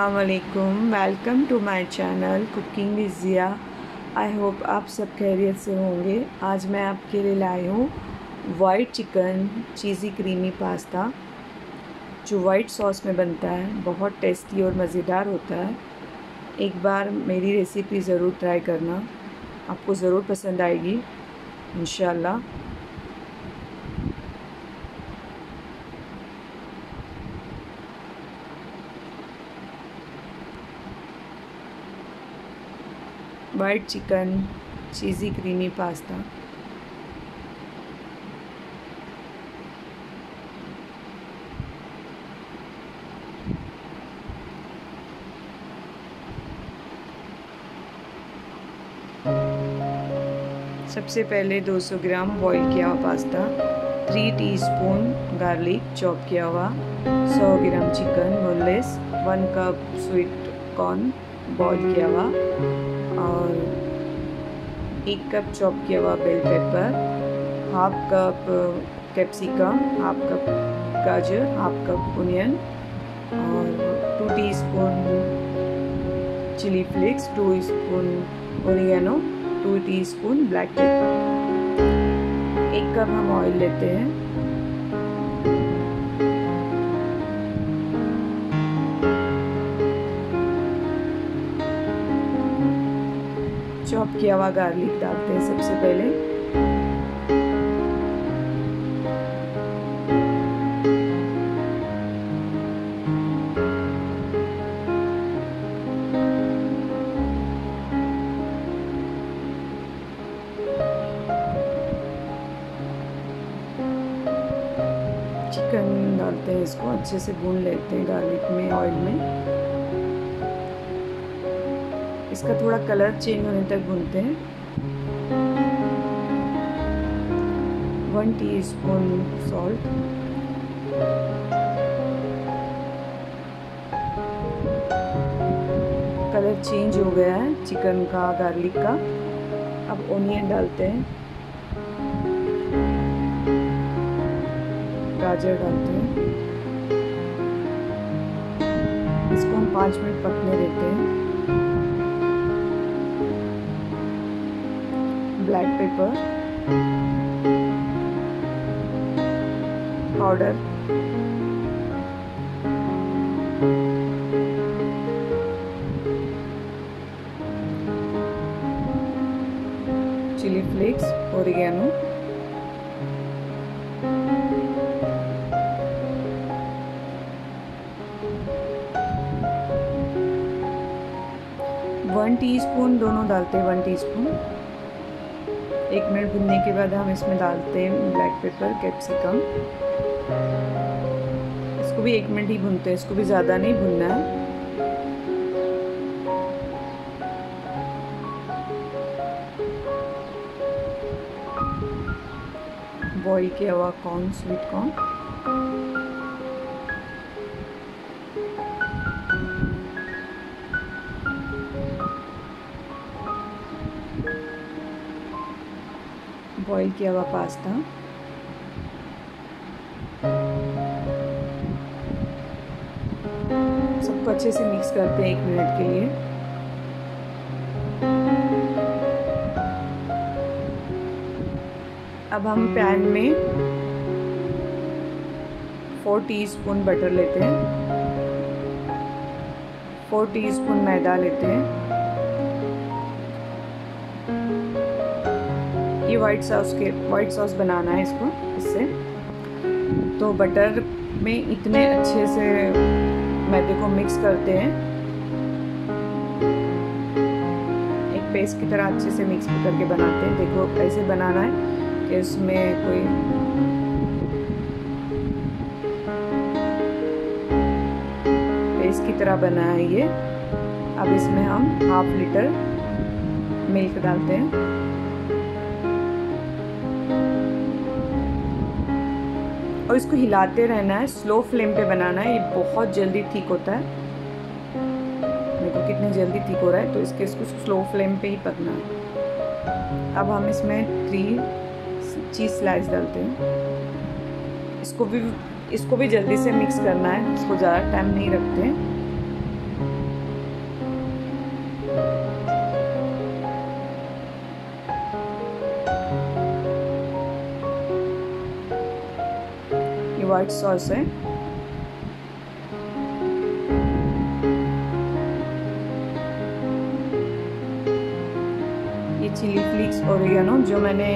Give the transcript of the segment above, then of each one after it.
अलकुम welcome to my channel cooking with Zia I hope आप सब खैरियत से होंगे। आज मैं आपके लिए लाई हूँ white chicken cheesy creamy pasta जो वाइट सॉस में बनता है। बहुत टेस्टी और मज़ेदार होता है। एक बार मेरी रेसिपी ज़रूर ट्राई करना। आपको ज़रूर पसंद आएगी इन white chicken, cheesy creamy pasta. सबसे पहले 200 ग्राम बॉईल किया हुआ pasta, three teaspoon garlic chop किया हुआ 100 gram chicken boneless, one cup sweet corn boil किया हुआ। और एक कप चॉप किया हुआ bell pepper half cup capsicum half cup गाजर हाफ़ कप ओनियन और two teaspoon chilli flakes two spoon oregano two teaspoon black pepper एक cup हम ऑयल लेते हैं। चॉप किया हुआ गार्लिक डालते हैं सबसे पहले चिकन डालते हैं इसको अच्छे से भून लेते हैं गार्लिक में ऑयल में। इसका थोड़ा कलर चेंज होने तक भूनते हैं। One teaspoon salt colour change हो गया है, चिकन का गार्लिक का। अब ओनियन डालते हैं। गाजर डालते हैं। इसको हम पाँच मिनट पकने देते हैं। Black pepper powder chilli flakes और वन टीस्पून दोनों डालते हैं वन टीस्पून एक मिनट भुनने के बाद हम इसमें डालते हैं ब्लैक पेपर कैप्सिकम इसको भी एक मिनट ही भूनते हैं, इसको भी ज़्यादा नहीं भुनना है। बॉईल किया हुआ कॉर्न स्वीट कॉर्न बॉईल किया हुआ पास्ता। सबको अच्छे से मिक्स करते हैं एक मिनट के लिए। अब हम पैन में फोर टीस्पून बटर लेते हैं। फोर टीस्पून मैदा लेते हैं। ये वाइट सॉस के वाइट सॉस बनाना है इसको, इससे। तो बटर में इतने अच्छे से मैदे को मिक्स करते हैं। एक पेस्ट की तरह अच्छे से मिक्स करके बनाते हैं। देखो, ऐसे बनाना है कि उसमें कोई पेस्ट की तरह बना है ये। अब इसमें हम हाफ़ लीटर मिल्क डालते हैं। और इसको हिलाते रहना है स्लो फ्लेम पे बनाना है, ये बहुत जल्दी ठीक होता है। देखो कितने जल्दी ठीक हो रहा है तो इसके, इसको स्लो फ्लेम पे ही पकना है। अब हम इसमें थ्री चीज़ स्लाइस डालते हैं। इसको भी इसको भी जल्दी से मिक्स करना है, इसको ज़्यादा टाइम नहीं रखते। वाइट सॉस है ये चिली फ्लिक्स ओरिगेनो जो मैंने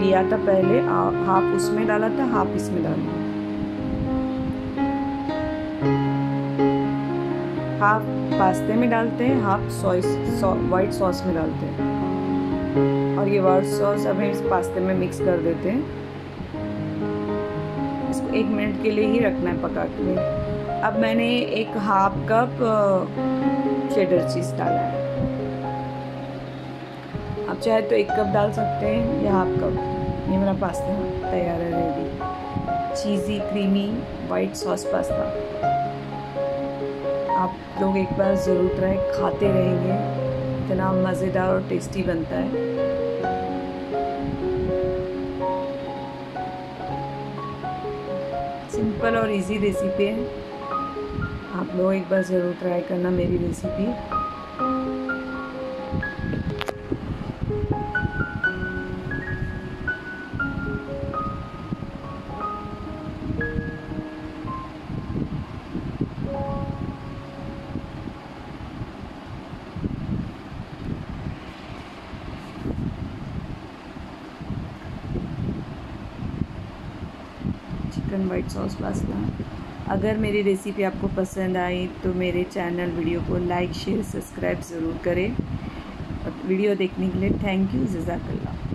लिया था पहले हाफ़ उसमें डाला था, हाफ़ इसमें डाला हाफ़ पास्ते में डालते हैं, हाफ़ सॉस वाइट सॉस में डालते हैं। और ये वाइट सॉस अब इस पास्ते में मिक्स कर देते हैं। इसको एक मिनट के लिए ही रखना है पका के अब मैंने एक हाफ़ कप चेडर चीज़ डाला है। आप चाहे तो एक कप डाल सकते हैं या हाफ़ कप। ये मेरा पास्ता तैयार है ready cheesy creamy white sauce pasta. आप लोग एक बार ज़रूर ट्राई खाते रहेंगे इतना मज़ेदार और टेस्टी बनता है। सिंपल और इजी रेसिपी है। आप लोग एक बार ज़रूर ट्राई करना मेरी recipe chicken white sauce pasta अगर मेरी रेसिपी आपको पसंद आई तो मेरे चैनल वीडियो को लाइक शेयर सब्सक्राइब ज़रूर करें। वीडियो देखने के लिए थैंक यू जजाकल्ला।